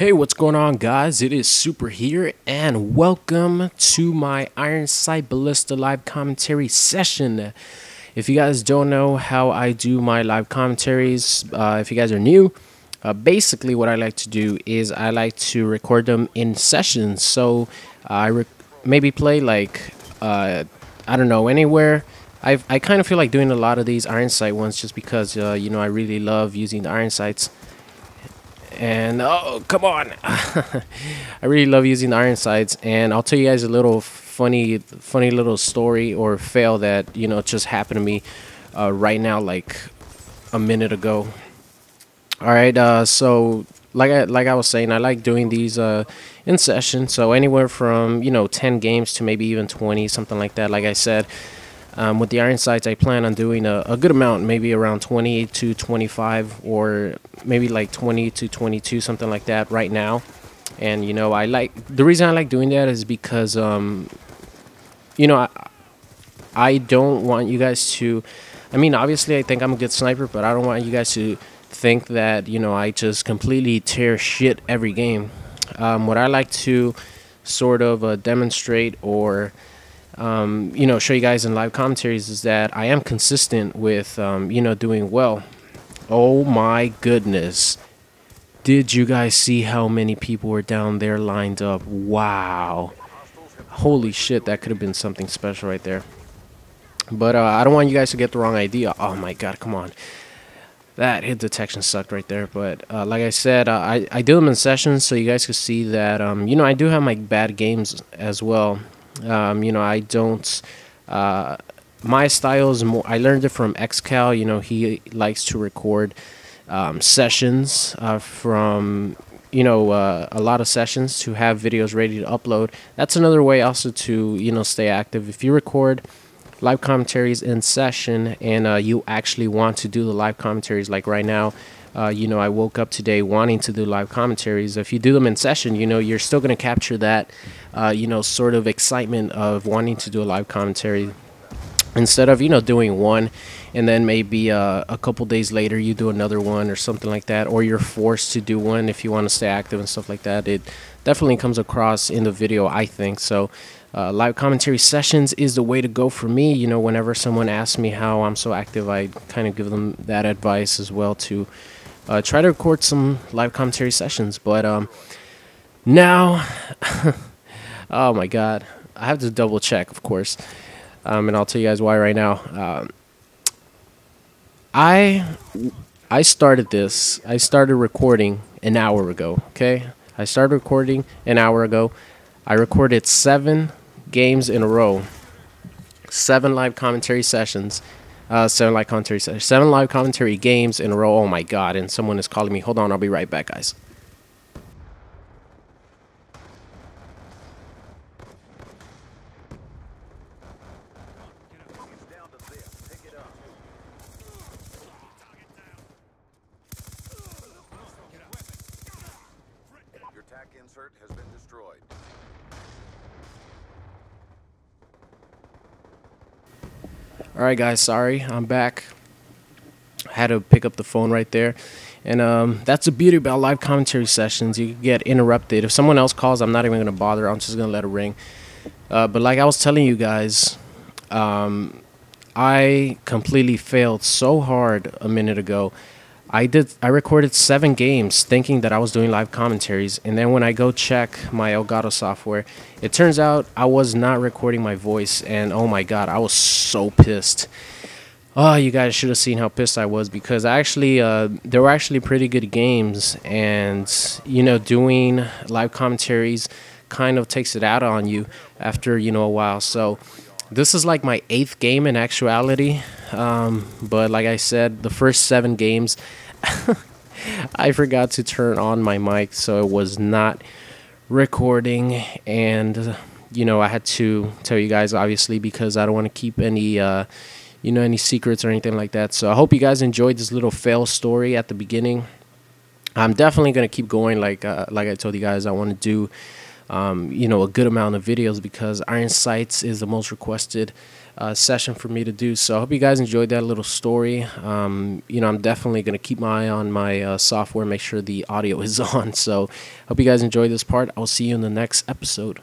Hey, what's going on, guys? It is Super here, and welcome to my Iron Sight Ballista live commentary session. If you guys don't know how I do my live commentaries, uh, if you guys are new, uh, basically what I like to do is I like to record them in sessions. So I maybe play like uh, I don't know anywhere. I I kind of feel like doing a lot of these Iron Sight ones just because uh, you know I really love using the Iron Sights and oh come on i really love using iron sights and i'll tell you guys a little funny funny little story or fail that you know just happened to me uh, right now like a minute ago all right uh, so like I, like I was saying, I like doing these uh, in session. So anywhere from you know 10 games to maybe even 20, something like that. Like I said, um, with the iron sights, I plan on doing a, a, good amount, maybe around 20 to 25, or maybe like 20 to 22, something like that right now. And you know, I like the reason I like doing that is because, um, you know, I, I don't want you guys to. I mean, obviously, I think I'm a good sniper, but I don't want you guys to think that you know I just completely tear shit every game. Um, what I like to sort of uh, demonstrate or um, you know, show you guys in live commentaries is that I am consistent with, um, you know, doing well. Oh my goodness. Did you guys see how many people were down there lined up? Wow. Holy shit, that could have been something special right there. But uh, I don't want you guys to get the wrong idea. Oh my god, come on. That hit detection sucked right there. But uh, like I said, uh, I, I do them in sessions so you guys can see that, um, you know, I do have my bad games as well. Um, you know, I don't. Uh, my style is more. I learned it from XCal. You know, he likes to record um, sessions uh, from you know uh, a lot of sessions to have videos ready to upload. That's another way also to you know stay active. If you record live commentaries in session and uh, you actually want to do the live commentaries like right now uh, you know, I woke up today wanting to do live commentaries. If you do them in session, you know, you're still going to capture that, uh, you know, sort of excitement of wanting to do a live commentary instead of, you know, doing one and then maybe uh, a couple days later you do another one or something like that, or you're forced to do one if you want to stay active and stuff like that. It definitely comes across in the video, I think. So, uh, live commentary sessions is the way to go for me. You know, whenever someone asks me how I'm so active, I kind of give them that advice as well to uh, try to record some live commentary sessions. But um, now, oh my god, I have to double check, of course, um, and I'll tell you guys why right now. Um, I I started this. I started recording an hour ago. Okay, I started recording an hour ago. I recorded seven games in a row, seven live commentary sessions uh, seven live commentary sessions, seven live commentary games in a row. Oh my god! And someone is calling me. Hold on, I'll be right back, guys. Your tac insert has been destroyed. Alright guys, sorry, I'm back. I had to pick up the phone right there. And um, that's the beauty about live commentary sessions. You get interrupted. If someone else calls, I'm not even going to bother. I'm just going to let it ring. Uh, but like I was telling you guys, um, I completely failed so hard a minute ago I did. I recorded seven games, thinking that I was doing live commentaries, and then when I go check my Elgato software, it turns out I was not recording my voice, and oh my god, I was so pissed. Oh, you guys should have seen how pissed I was because actually, uh, there were actually pretty good games, and you know, doing live commentaries kind of takes it out on you after you know a while. So this is like my eighth game in actuality. Um, but like I said, the first seven games, I forgot to turn on my mic, so it was not recording. And, you know, I had to tell you guys, obviously, because I don't want to keep any, uh, you know, any secrets or anything like that. So I hope you guys enjoyed this little fail story at the beginning. I'm definitely going to keep going. Like, uh, like I told you guys, I want to do um, you know, a good amount of videos because Iron Sights is the most requested uh, session for me to do. So I hope you guys enjoyed that little story. Um, you know, I'm definitely going to keep my eye on my uh, software, make sure the audio is on. So hope you guys enjoyed this part. I'll see you in the next episode.